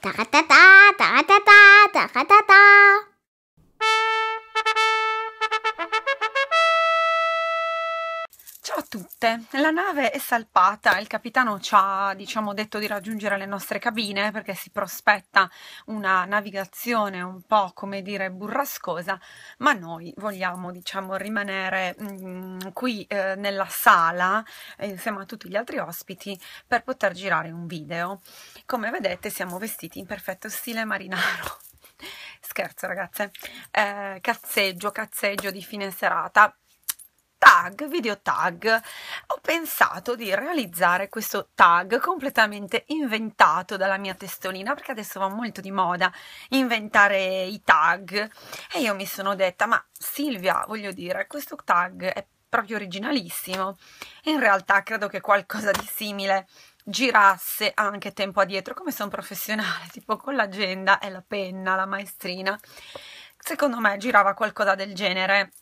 哒哒哒哒哒哒哒哒哒。Tutte, la nave è salpata, il capitano ci ha diciamo, detto di raggiungere le nostre cabine perché si prospetta una navigazione un po' come dire burrascosa, ma noi vogliamo diciamo, rimanere mm, qui eh, nella sala eh, insieme a tutti gli altri ospiti per poter girare un video. Come vedete siamo vestiti in perfetto stile marinaro. Scherzo ragazze, eh, cazzeggio, cazzeggio di fine serata tag, video tag, ho pensato di realizzare questo tag completamente inventato dalla mia testolina perché adesso va molto di moda inventare i tag. E io mi sono detta ma Silvia voglio dire questo tag è proprio originalissimo. In realtà credo che qualcosa di simile girasse anche tempo addietro come sono professionale tipo con l'agenda e la penna la maestrina. Secondo me girava qualcosa del genere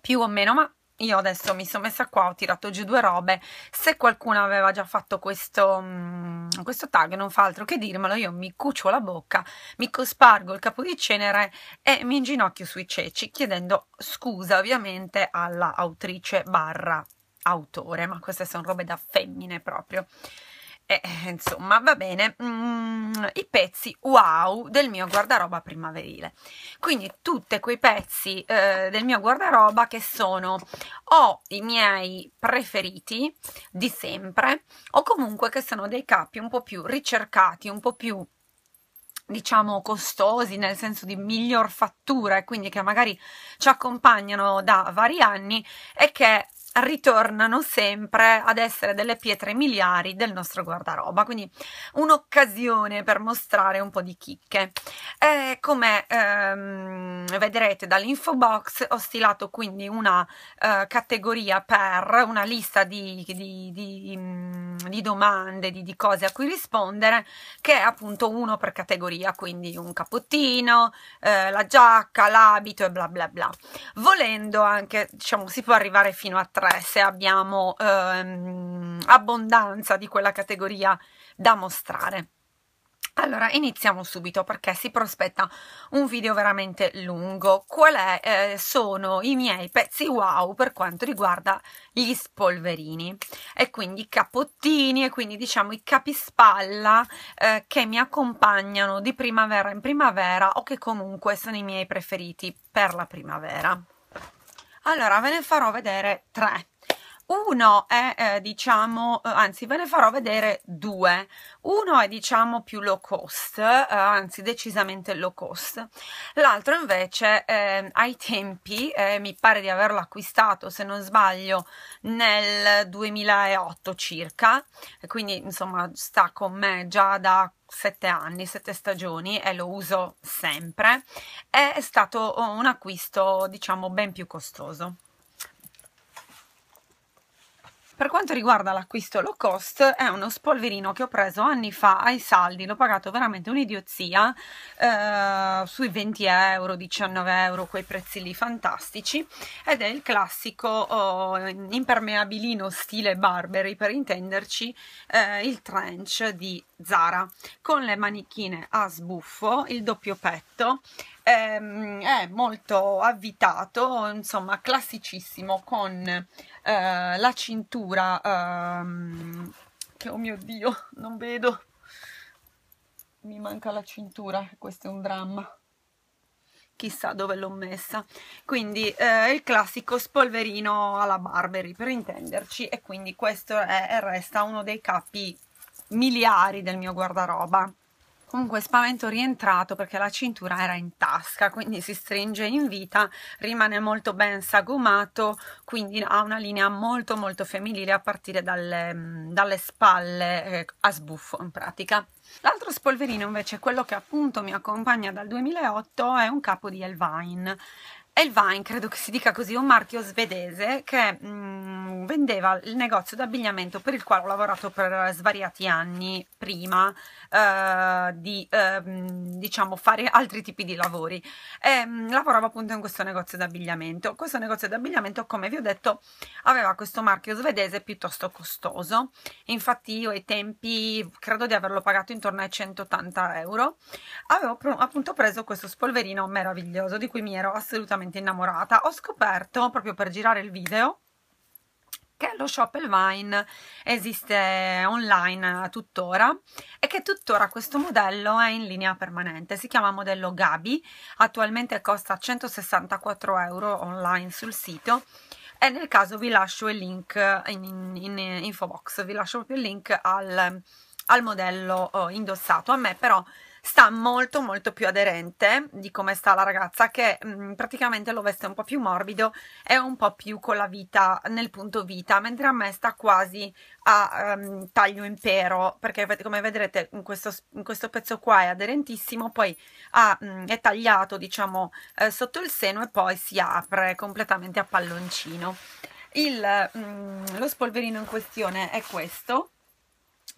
più o meno, ma io adesso mi sono messa qua, ho tirato giù due robe, se qualcuno aveva già fatto questo, um, questo tag non fa altro che dirmelo, io mi cucio la bocca, mi cospargo il capo di cenere e mi inginocchio sui ceci chiedendo scusa ovviamente alla autrice barra autore, ma queste sono robe da femmine proprio. E, insomma, va bene, mm, i pezzi wow del mio guardaroba primaverile. Quindi tutti quei pezzi eh, del mio guardaroba che sono o i miei preferiti di sempre o comunque che sono dei capi un po' più ricercati, un po' più diciamo costosi nel senso di miglior fattura e quindi che magari ci accompagnano da vari anni e che ritornano sempre ad essere delle pietre miliari del nostro guardaroba, quindi un'occasione per mostrare un po' di chicche. E come ehm, vedrete dall'info box ho stilato quindi una eh, categoria per una lista di, di, di, mm, di domande, di, cose a cui rispondere, che è appunto uno per categoria, quindi un cappottino, eh, la giacca, l'abito e bla bla bla. Volendo anche, diciamo, si può arrivare fino a 3 se abbiamo ehm, abbondanza di quella categoria da mostrare. Allora, iniziamo subito perché si prospetta un video veramente lungo. Qual è? Eh, sono i miei pezzi wow per quanto riguarda gli spolverini e quindi i capottini e quindi diciamo i capispalla eh, che mi accompagnano di primavera in primavera o che comunque sono i miei preferiti per la primavera. Allora, ve ne farò vedere tre. Uno è, eh, diciamo, eh, anzi ve ne farò vedere due. Uno è, diciamo, più low cost, eh, anzi decisamente low cost. L'altro invece, eh, ai tempi, eh, mi pare di averlo acquistato, se non sbaglio, nel 2008 circa, quindi insomma sta con me già da sette anni, sette stagioni e lo uso sempre. È stato un acquisto, diciamo, ben più costoso. Per quanto riguarda l'acquisto low cost, è uno spolverino che ho preso anni fa ai saldi, l'ho pagato veramente un'idiozia, eh, sui 20 euro, 19 euro, quei prezzi lì fantastici, ed è il classico oh, impermeabilino stile Barberi, per intenderci, eh, il trench di Zara, con le manichine a sbuffo, il doppio petto, ehm, è molto avvitato, insomma classicissimo, con eh, la cintura, ehm, che oh mio Dio, non vedo, mi manca la cintura, questo è un dramma. Chissà dove l'ho messa. Quindi eh, il classico spolverino alla Barberi per intenderci e quindi questo è e resta uno dei capi miliari del mio guardaroba Comunque spavento rientrato perché la cintura era in tasca, quindi si stringe in vita, rimane molto ben sagomato, quindi ha una linea molto molto femminile a partire dalle, dalle spalle eh, a sbuffo in pratica. L'altro spolverino invece, quello che appunto mi accompagna dal 2008, è un capo di Elvine Elvine, credo che si dica così, un marchio svedese che mh, mm, vendeva il negozio d'abbigliamento per il quale ho lavorato per svariati anni prima eh, di eh, diciamo fare altri tipi di lavori e mh, mm, lavoravo appunto in questo negozio d'abbigliamento. Questo negozio d'abbigliamento, come vi ho detto, aveva questo marchio svedese piuttosto costoso. Infatti io ai tempi credo di averlo pagato intorno ai 180 euro. Avevo appunto preso questo spolverino meraviglioso di cui mi ero assolutamente assolutamente innamorata. Ho scoperto, proprio per girare il video, che lo shop Elvine esiste online tuttora e che tuttora questo modello è in linea permanente. Si chiama modello Gabi, attualmente costa 164 euro online sul sito e nel caso vi lascio il link in, in, in info box, vi lascio proprio il link al, al modello oh, indossato. A me però sta molto molto più aderente di come sta la ragazza che mh, mm, praticamente lo veste un po' più morbido e un po' più con la vita nel punto vita mentre a me sta quasi a um, taglio impero perché come vedrete in questo, in questo, pezzo qua è aderentissimo poi ha, mh, mm, è tagliato diciamo eh, sotto il seno e poi si apre completamente a palloncino. Il, mh, mm, lo spolverino in questione è questo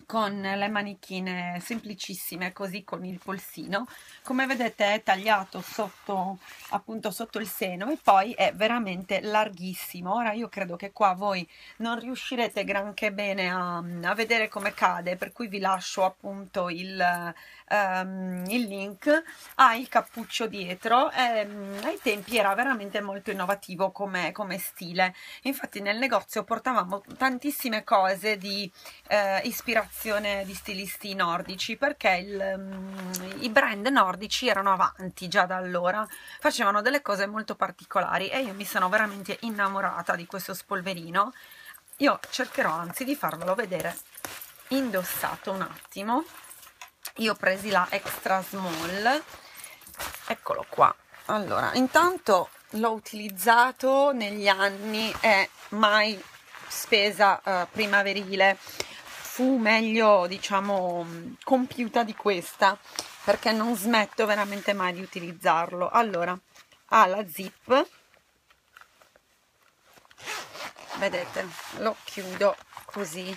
con le manichine semplicissime così con il polsino. Come vedete è tagliato sotto appunto sotto il seno e poi è veramente larghissimo. Ora io credo che qua voi non riuscirete granché bene a, a vedere come cade per cui vi lascio appunto il, um, il link ha il cappuccio dietro. E, um, ai tempi era veramente molto innovativo come, come stile. Infatti nel negozio portavamo tantissime cose di eh, ispirazione di stilisti nordici perché il, um, i brand nordici erano avanti già da allora. Facevano delle cose molto particolari e io mi sono veramente innamorata di questo spolverino. Io cercherò anzi di farvelo vedere indossato un attimo io ho presi la extra small. Eccolo qua. Allora intanto l'ho utilizzato negli anni e mai spesa uh, primaverile. Fu meglio diciamo compiuta di questa perché non smetto veramente mai di utilizzarlo. Allora ha la zip. Vedete lo chiudo così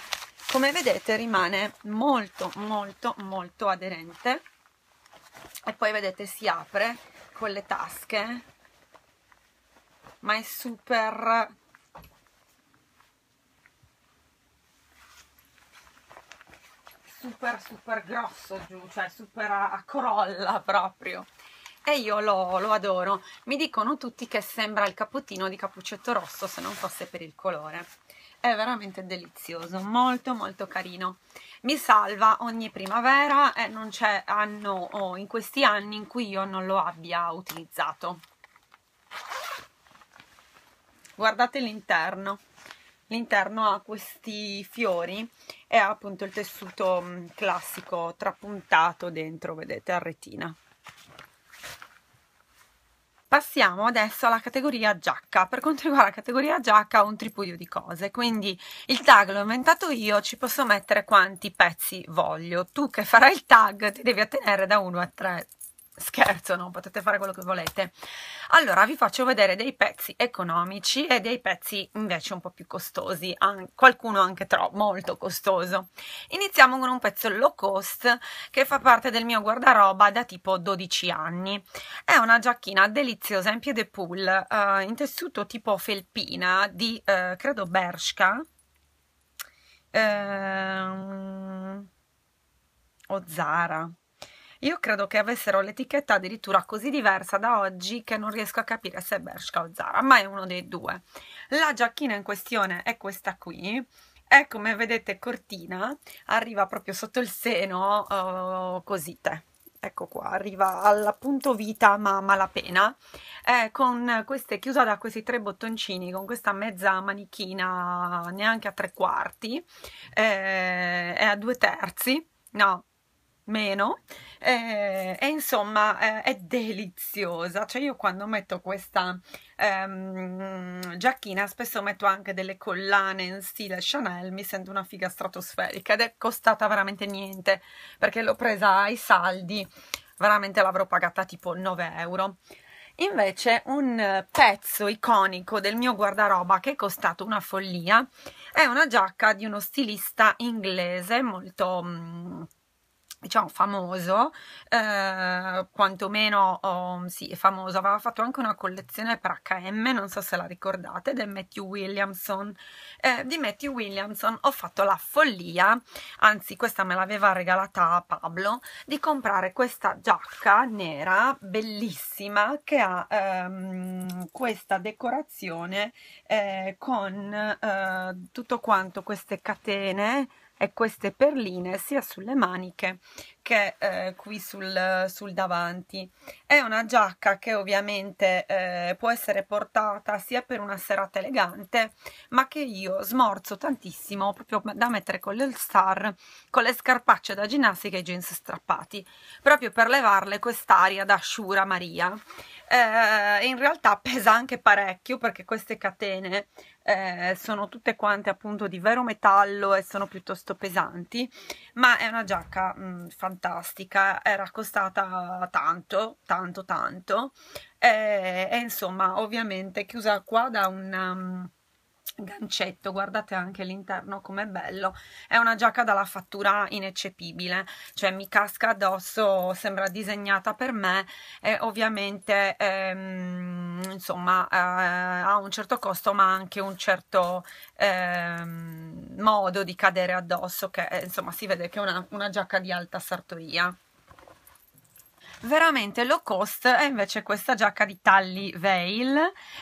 come vedete rimane molto molto molto aderente. E poi vedete si apre con le tasche. Ma è super super super grosso giù cioè super a, crolla proprio. E io lo, lo, adoro. Mi dicono tutti che sembra il cappottino di cappuccetto rosso se non fosse per il colore è veramente delizioso, molto molto carino. Mi salva ogni primavera e non c'è anno o in questi anni in cui io non lo abbia utilizzato. Guardate l'interno. L'interno ha questi fiori e ha appunto il tessuto mm, classico trapuntato dentro, vedete, a retina. Passiamo adesso alla categoria giacca. Per quanto riguarda la categoria giacca ho un tripudio di cose, quindi il tag l'ho inventato io, ci posso mettere quanti pezzi voglio. Tu che farai il tag ti devi attenere da 1 a 3 scherzo, no? potete fare quello che volete. Allora vi faccio vedere dei pezzi economici e dei pezzi invece un po' più costosi, an qualcuno anche troppo, molto costoso. Iniziamo con un pezzo low cost che fa parte del mio guardaroba da tipo 12 anni. È una giacchina deliziosa in piede pull, uh, in tessuto tipo felpina di, uh, credo, Bershka. Uh, o Zara io credo che avessero l'etichetta addirittura così diversa da oggi che non riesco a capire se è Bershka o Zara, ma è uno dei due. La giacchina in questione è questa qui, è come vedete cortina, arriva proprio sotto il seno, uh, così te. Ecco qua, arriva al punto vita ma malapena, eh, con queste, chiusa da questi tre bottoncini, con questa mezza manichina neanche a tre quarti, eh, è a due terzi, no, meno eh, e insomma eh, è deliziosa. Cioè io quando metto questa ehm, giacchina spesso metto anche delle collane in stile Chanel mi sento una figa stratosferica ed è costata veramente niente perché l'ho presa ai saldi veramente l'avrò pagata tipo 9 euro. Invece un pezzo iconico del mio guardaroba che è costato una follia è una giacca di uno stilista inglese molto mm, diciamo famoso, eh, quantomeno oh, sì, è famoso, aveva fatto anche una collezione per H&M, non so se la ricordate, del Matthew Williamson. Eh, di Matthew Williamson ho fatto la follia, anzi questa me l'aveva regalata Pablo, di comprare questa giacca nera bellissima che ha ehm, questa decorazione eh, con eh, tutto quanto queste catene e queste perline sia sulle maniche che eh, qui sul, sul, davanti. È una giacca che ovviamente eh, può essere portata sia per una serata elegante, ma che io smorzo tantissimo proprio da mettere con le star, con le scarpacce da ginnastica e i jeans strappati, proprio per levarle quest'aria da Shura Maria. Eh, in realtà pesa anche parecchio perché queste catene eh, sono tutte quante appunto di vero metallo e sono piuttosto pesanti, ma è una giacca mh, mm, fantastica, era costata tanto, tanto, tanto, e, e insomma ovviamente chiusa qua da un... Um, gancetto guardate anche l'interno com'è bello è una giacca dalla fattura ineccepibile cioè mi casca addosso sembra disegnata per me e ovviamente ehm, insomma eh, ha un certo costo ma anche un certo ehm, modo di cadere addosso che insomma si vede che è una, una giacca di alta sartoria veramente low cost è invece questa giacca di Tally Veil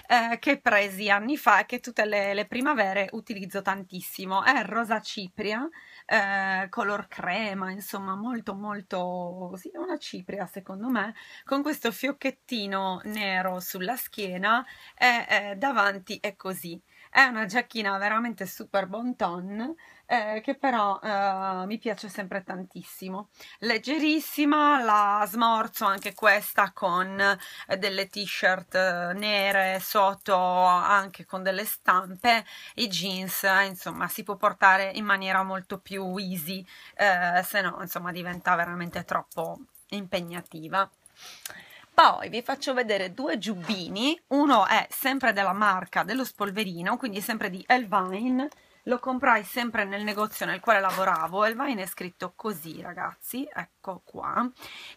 eh, che presi anni fa e che tutte le, le, primavere utilizzo tantissimo. È rosa cipria eh, color crema insomma molto molto sì, una cipria secondo me con questo fiocchettino nero sulla schiena e eh, davanti è così. È una giacchina veramente super bon ton eh, che però eh, mi piace sempre tantissimo. Leggerissima la smorzo anche questa con eh, delle t-shirt eh, nere sotto anche con delle stampe i jeans eh, insomma si può portare in maniera molto più easy se no insomma diventa veramente troppo impegnativa. Poi vi faccio vedere due giubbini, uno è sempre della marca dello spolverino, quindi sempre di Elvine, lo comprai sempre nel negozio nel quale lavoravo, Elvine è scritto così ragazzi, ecco qua,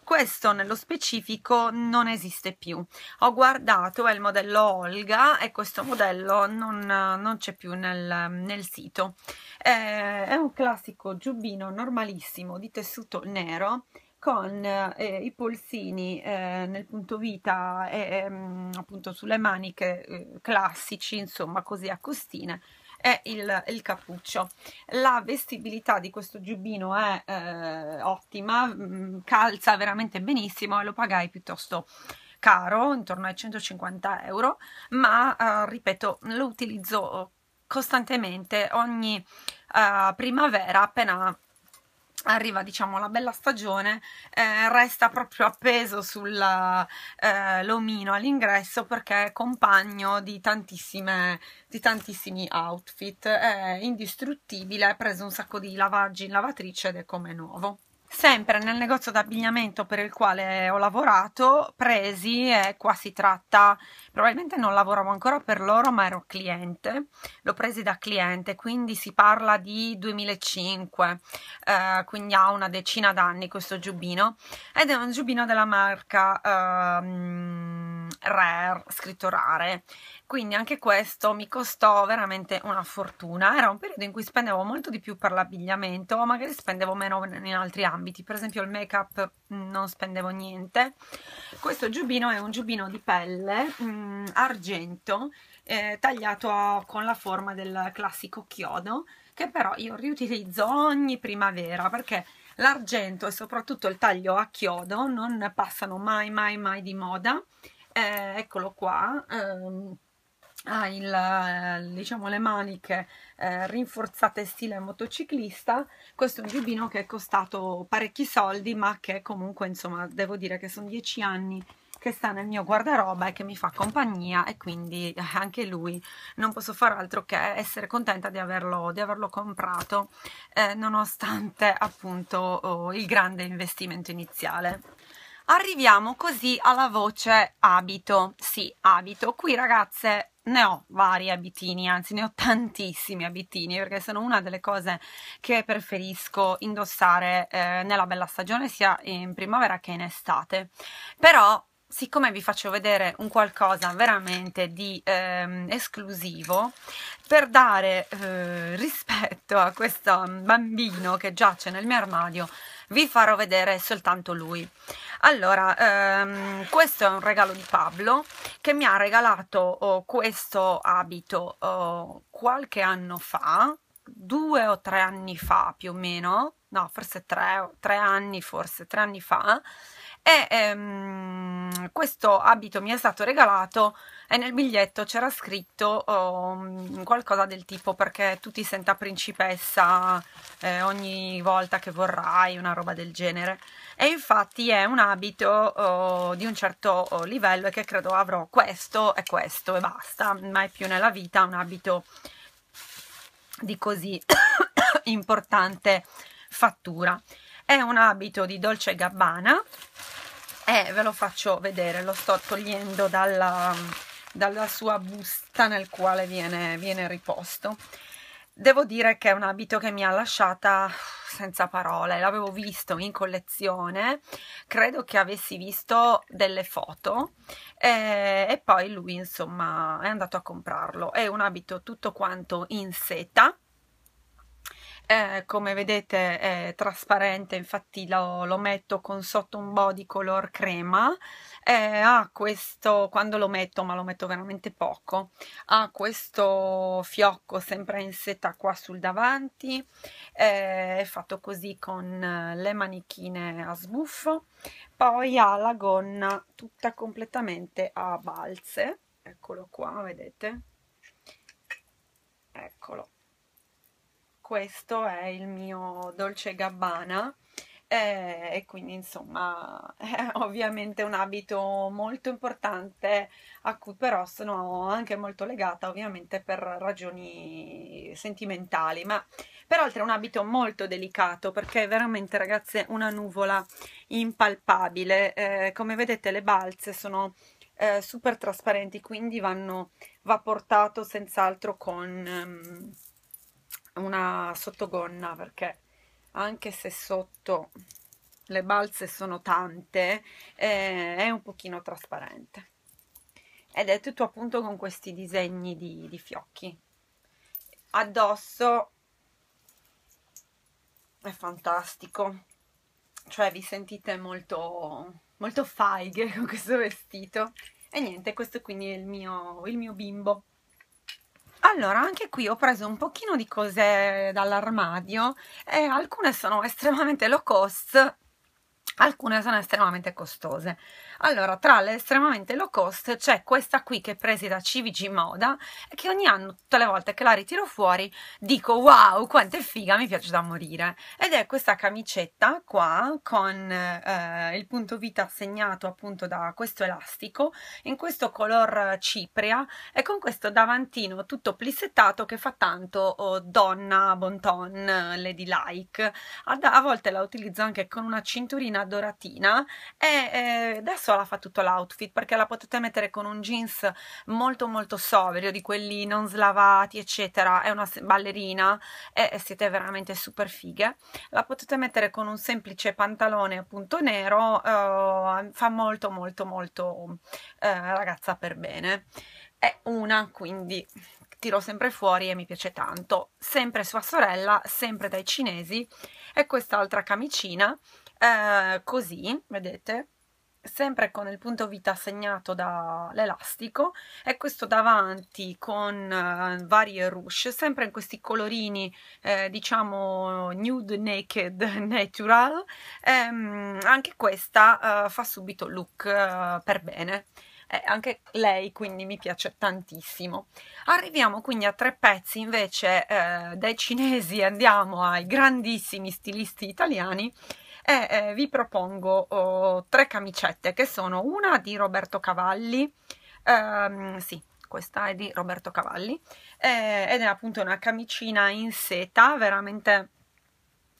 questo nello specifico non esiste più, ho guardato, è il modello Olga e questo modello non, non c'è più nel, nel sito, eh, è un classico giubbino normalissimo di tessuto nero, con eh, i polsini eh, nel punto vita e ehm, appunto sulle maniche eh, classici, insomma così a costine, è il, il, cappuccio. La vestibilità di questo giubbino è eh, ottima, mm, calza veramente benissimo e lo pagai piuttosto caro, intorno ai 150 euro, ma eh, ripeto, lo utilizzo costantemente ogni uh, primavera appena arriva diciamo la bella stagione eh, resta proprio appeso sull'omino eh, all'ingresso perché è compagno di tantissime di tantissimi outfit. È indistruttibile ha preso un sacco di lavaggi in lavatrice ed è come nuovo Sempre nel negozio d'abbigliamento per il quale ho lavorato, presi, e qua si tratta, probabilmente non lavoravo ancora per loro, ma ero cliente, l'ho presi da cliente, quindi si parla di 2005, eh, quindi ha una decina d'anni questo giubbino, ed è un giubbino della marca eh, Rare, scritto Rare, quindi anche questo mi costò veramente una fortuna. Era un periodo in cui spendevo molto di più per l'abbigliamento magari spendevo meno in altri ambiti. Per esempio il make up mm, non spendevo niente. Questo giubbino è un giubbino di pelle mh, mm, argento eh, tagliato con la forma del classico chiodo che però io riutilizzo ogni primavera perché l'argento e soprattutto il taglio a chiodo non passano mai mai mai di moda eh, eccolo qua ehm, ha il, eh, diciamo, le maniche eh, rinforzate stile motociclista. Questo è un giubbino che è costato parecchi soldi ma che comunque insomma devo dire che sono dieci anni che sta nel mio guardaroba e che mi fa compagnia e quindi eh, anche lui non posso far altro che essere contenta di averlo, di averlo comprato eh, nonostante appunto oh, il grande investimento iniziale arriviamo così alla voce abito. Sì abito. Qui ragazze ne ho vari abitini, anzi ne ho tantissimi abitini perché sono una delle cose che preferisco indossare eh, nella bella stagione sia in primavera che in estate. Però siccome vi faccio vedere un qualcosa veramente di ehm, esclusivo per dare eh, rispetto a questo bambino che giace nel mio armadio vi farò vedere soltanto lui allora ehm, questo è un regalo di Pablo che mi ha regalato oh, questo abito oh, qualche anno fa due o tre anni fa più o meno no forse tre, tre anni forse tre anni fa e ehm, questo abito mi è stato regalato e nel biglietto c'era scritto um, qualcosa del tipo perché tu ti senta principessa eh, ogni volta che vorrai, una roba del genere. E infatti è un abito oh, di un certo oh, livello e che credo avrò questo e questo e basta, mai più nella vita un abito di così importante fattura. È un abito di Dolce Gabbana e ve lo faccio vedere, lo sto togliendo dalla, dalla sua busta nel quale viene, viene riposto. Devo dire che è un abito che mi ha lasciata senza parole, l'avevo visto in collezione, credo che avessi visto delle foto e, e poi lui insomma è andato a comprarlo. È un abito tutto quanto in seta, eh, come vedete è trasparente infatti lo, lo, metto con sotto un body color crema. Eh, ha questo quando lo metto ma lo metto veramente poco ha questo fiocco sempre in seta qua sul davanti. Eh, è fatto così con le manichine a sbuffo. Poi ha la gonna tutta completamente a balze. Eccolo qua vedete? Eccolo questo è il mio Dolce Gabbana eh, e quindi insomma è ovviamente un abito molto importante a cui però sono anche molto legata ovviamente per ragioni sentimentali. Ma peraltro è un abito molto delicato perché è veramente ragazze una nuvola impalpabile. Eh, come vedete le balze sono eh, super trasparenti quindi vanno va portato senz'altro con um, una sottogonna perché anche se sotto le balze sono tante eh, è un pochino trasparente. Ed è tutto appunto con questi disegni di, di fiocchi. Addosso è fantastico. Cioè vi sentite molto molto faighe con questo vestito. E niente questo quindi è il mio, il mio bimbo allora, anche qui ho preso un pochino di cose dall'armadio e alcune sono estremamente low cost alcune sono estremamente costose. Allora tra le estremamente low cost c'è questa qui che è presa da CVG Moda e che ogni anno tutte le volte che la ritiro fuori dico wow quanto è figa mi piace da morire. Ed è questa camicetta qua con eh, il punto vita segnato appunto da questo elastico in questo color cipria e con questo davantino tutto plissettato che fa tanto oh, donna bon ton ladylike. A, a volte la utilizzo anche con una cinturina doratina e eh, adesso la fa tutto l'outfit perché la potete mettere con un jeans molto molto sobrio di quelli non slavati eccetera. È una ballerina e siete veramente super fighe. La potete mettere con un semplice pantalone appunto nero eh, fa molto molto molto eh, ragazza per bene. È una quindi tiro sempre fuori e mi piace tanto. Sempre sua sorella sempre dai cinesi e quest'altra camicina eh, così, vedete, sempre con il punto vita segnato dall'elastico e questo davanti con uh, varie ruche sempre in questi colorini eh, diciamo nude naked natural. Ehm, anche questa uh, fa subito look uh, per bene. Eh, anche lei quindi mi piace tantissimo. Arriviamo quindi a tre pezzi invece eh, dai cinesi andiamo ai grandissimi stilisti italiani e eh, vi propongo oh, tre camicette che sono una di Roberto Cavalli, ehm, sì, questa è di Roberto Cavalli, eh, ed è appunto una camicina in seta, veramente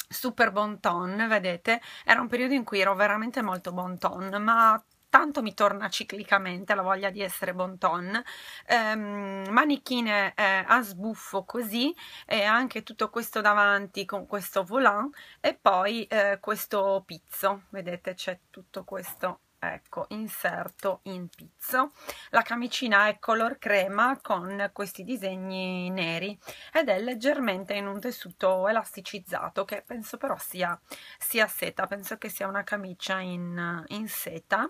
super bon ton, vedete? Era un periodo in cui ero veramente molto bon ton, ma tanto mi torna ciclicamente la voglia di essere bon ton, ehm, manichine eh, a sbuffo così e anche tutto questo davanti con questo volant e poi eh, questo pizzo, vedete c'è tutto questo ecco inserto in pizzo. La camicina è color crema con questi disegni neri ed è leggermente in un tessuto elasticizzato che penso però sia, sia seta. Penso che sia una camicia in, in seta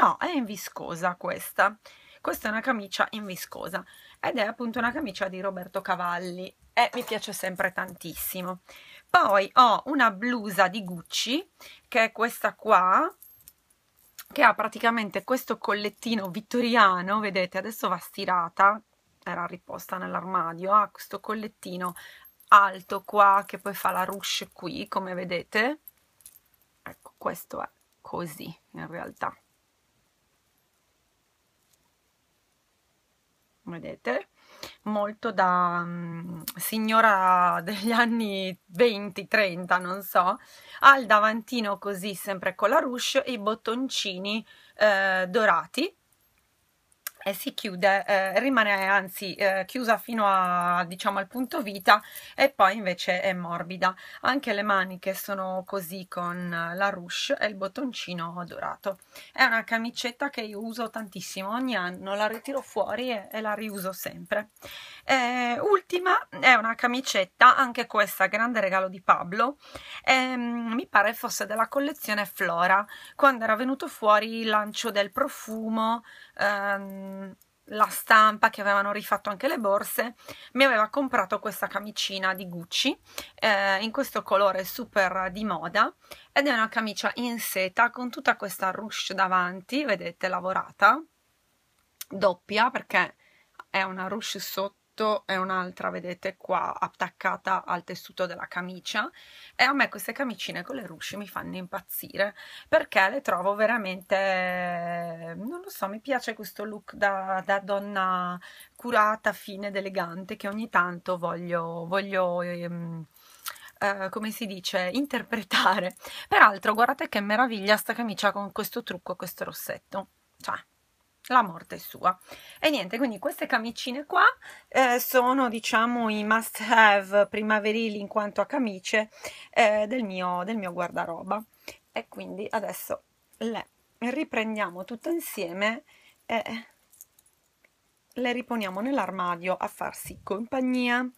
no è in viscosa questa. Questa è una camicia in viscosa ed è appunto una camicia di Roberto Cavalli e mi piace sempre tantissimo. Poi ho una blusa di Gucci che è questa qua che ha praticamente questo collettino vittoriano vedete adesso va stirata era riposta nell'armadio ha questo collettino alto qua che poi fa la ruche qui come vedete. Ecco questo è così in realtà vedete molto da um, signora degli anni 20-30 non so ha il davantino così sempre con la ruche e i bottoncini eh, dorati e si chiude, eh, rimane anzi eh, chiusa fino a diciamo al punto vita e poi invece è morbida. Anche le maniche sono così con la ruche e il bottoncino dorato. È una camicetta che io uso tantissimo, ogni anno la ritiro fuori e, e la riuso sempre. Eh, ultima è una camicetta, anche questa grande regalo di Pablo, ehm, mi pare fosse della collezione Flora, quando era venuto fuori il lancio del profumo ehm, la stampa che avevano rifatto anche le borse mi aveva comprato questa camicina di Gucci eh, in questo colore super di moda ed è una camicia in seta con tutta questa ruche davanti vedete lavorata doppia perché è una ruche sotto tessuto e un'altra vedete qua attaccata al tessuto della camicia e a me queste camicine con le ruche mi fanno impazzire perché le trovo veramente non lo so mi piace questo look da, da donna curata fine ed elegante che ogni tanto voglio, voglio ehm, Uh, come si dice, interpretare. Peraltro, guardate che meraviglia sta camicia con questo trucco, questo rossetto. Cioè, la morte sua. E niente quindi queste camicine qua eh, sono diciamo i must have primaverili in quanto a camicie eh, del, mio, del mio guardaroba. E quindi adesso le riprendiamo tutte insieme e le riponiamo nell'armadio a farsi compagnia